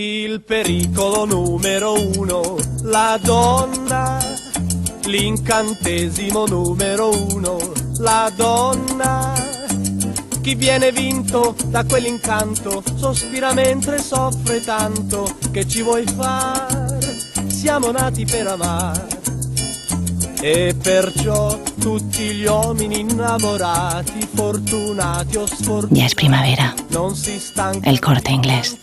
Il pericolo numero uno, la donna. L'incantesimo numero uno, la donna. Chi viene vinto da quell'incanto sospira mentre soffre tanto. Che ci vuoi far? Siamo nati per amare. E perciò tutti gli uomini innamorati, fortunati o sfortunati, Ya es primavera. non si stancano El corte inglés.